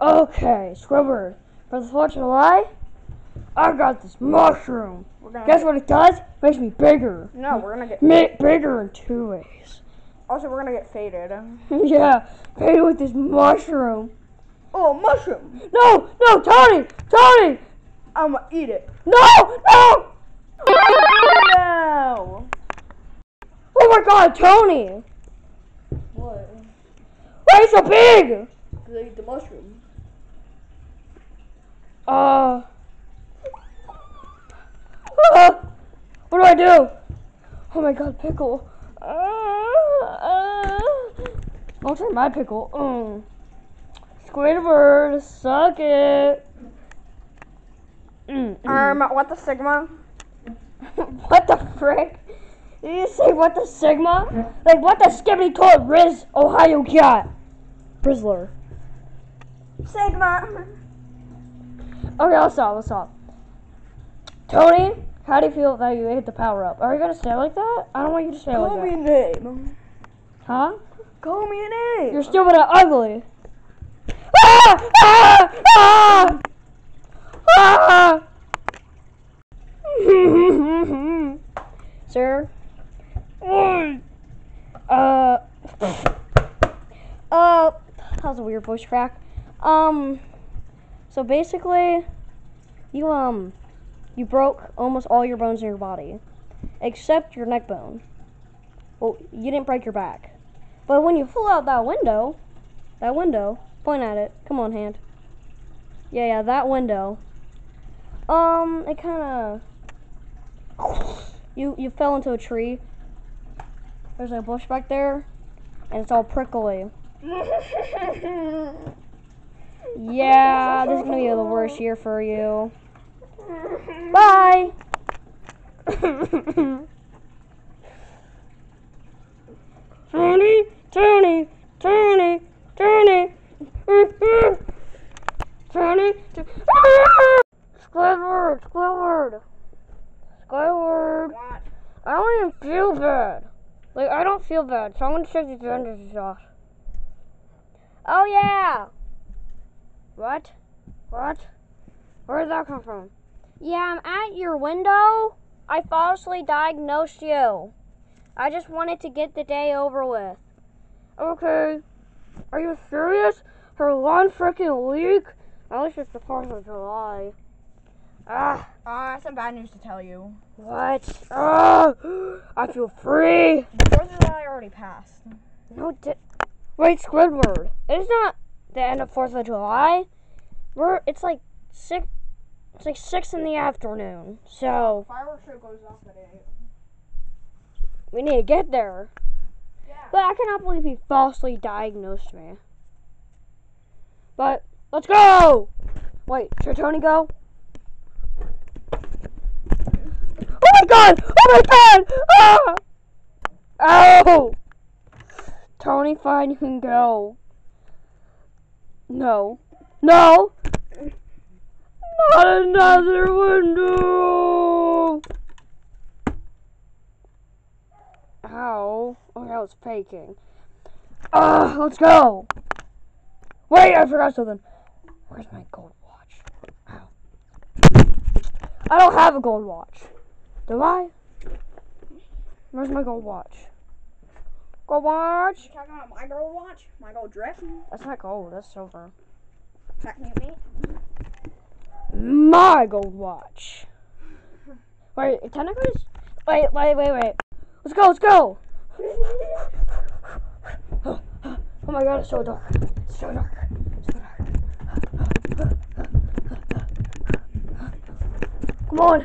Okay, Squidward. For the 4th of July, I got this mushroom. Guess what it does? Makes me bigger. No, we're gonna get. Make bigger in two ways. Also, we're gonna get faded. yeah, paid with this mushroom. Oh, mushroom! No, no, Tony, Tony, I'm gonna eat it. no, no. No. Oh my God, Tony, What? why are you so big? Cause I eat the mushroom. Uh, uh, what do I do? Oh my God, pickle. Uh, uh, I'll try my pickle. Mm. Squidward, suck it. Mm, mm. Um, what the sigma? what the frick? Did you say what the sigma? Like what the skibidi toilet Riz Ohio cat? Rizzler. Sigma. Okay, let's stop, let's stop. Tony, how do you feel that you ate the power up? Are you gonna stay like that? I don't want you to stay Call like that. Call me a name. Huh? Call me a name. You're stupid and ugly. Ah! Ah! Ah! Ah! Sir? Uh. Uh. That was a weird voice crack. Um. So basically, you, um. You broke almost all your bones in your body, except your neck bone. Well, you didn't break your back. But when you flew out that window, that window, point at it. Come on, hand. Yeah, yeah, that window. Um, it kind of. You you fell into a tree. There's a bush back there, and it's all prickly. Yeah, this is gonna be the worst year for you. Bye. Tony, Tony, Tony, Tony. Tony. Squidward, Squidward. Squidward. What? I don't even feel bad. Like, I don't feel bad, so I'm gonna check these bandages off. Oh, yeah! What? What? Where did that come from? Yeah, I'm at your window. I falsely diagnosed you. I just wanted to get the day over with. Okay. Are you serious? Her lawn freaking leak? At least it's the 4th of July. Ah. Uh, I have some bad news to tell you. What? Ah, I feel free. The 4th of July already passed. No, di- wait, Squidward. It's not the end of Fourth of July. We're it's like six. It's like six in the afternoon. So Fireworks show goes off at 8. we need to get there. Yeah. But I cannot believe he falsely diagnosed me. But let's go. Wait, should Tony go? Oh my god! Oh my god! Ah! Ow! Tony, fine, you can go. No. No! Not another window! Ow. Oh, that was faking. Ugh, let's go! Wait, I forgot something. Where's my gold watch? Ow. I don't have a gold watch. Do I? Where's my gold watch? Gold watch? You talking about my gold watch? My gold dress? That's not gold, that's silver. That can't be. My gold watch. Wait, technically, it's- wait, wait, wait, wait. Let's go, let's go. Oh my god, it's so dark. It's so dark. So dark. Come on.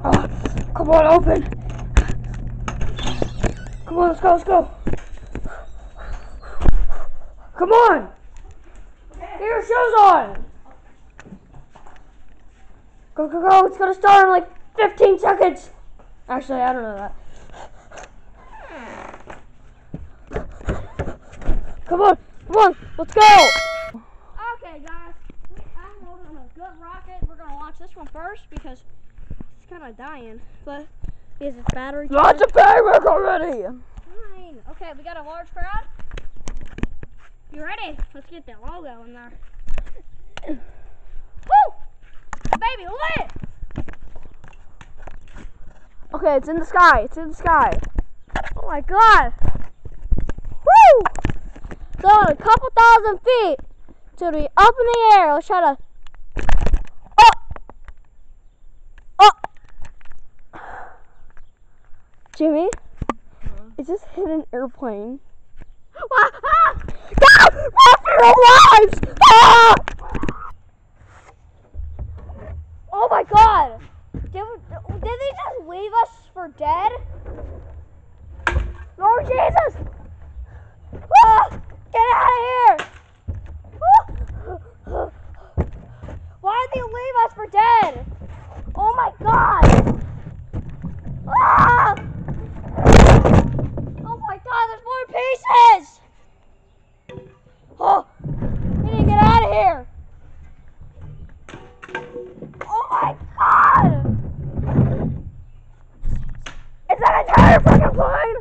Ah, Come on, open. Come on, let's go, let's go. Come on. Get your shoes on. Go, go, go. It's going to start in like 15 seconds. Actually, I don't know that. Come on, come on, let's go. Okay, guys. I'm holding a good rocket. We're gonna launch this one first because kind of dying. But Is this battery? Lots of firework already. Fine. Okay, we got a large crowd. You ready? Let's get the logo in there. Woo! Baby, lit! Okay, it's in the sky. It's in the sky. Oh my god! Woo! So a couple thousand feet to be up in the air. Let's try to. Oh! Oh! Jimmy, it just hit an airplane. Ah! Ah! Run for your lives! Ah! Oh my god! Did, did they just leave us for dead? Lord Jesus! Ah, get out of here! Ah. Why did they leave us for dead? Oh my god! Ah! Oh my god, there's more pieces! Oh, we need to get out of here! Oh my god! Is that a entire fucking plane?